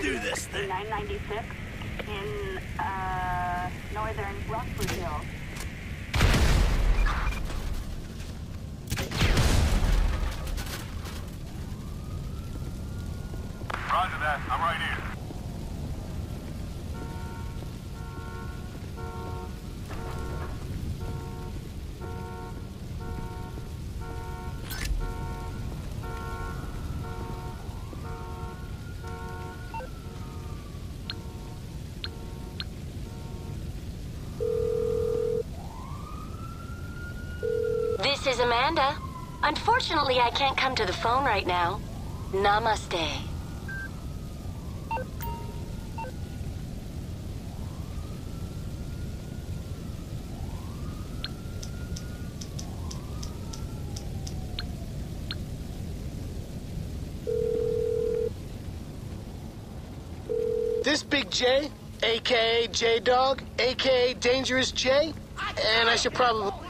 do this thing. 996 in uh, northern Rockford Hill. Roger that. I'm right here. This is Amanda. Unfortunately, I can't come to the phone right now. Namaste. This Big J, aka J Dog, aka Dangerous J, and I should probably.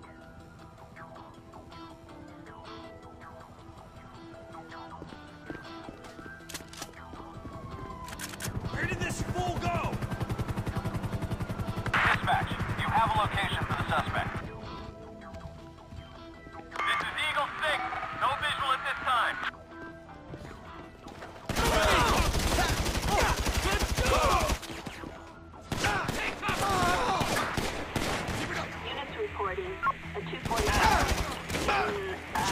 location for the suspect. This is Eagle 6. No visual at this time. Units reporting a 245 in uh,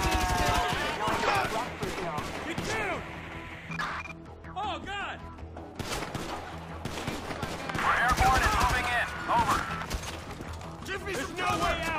northern Rockford Get down! Oh, God! No way out!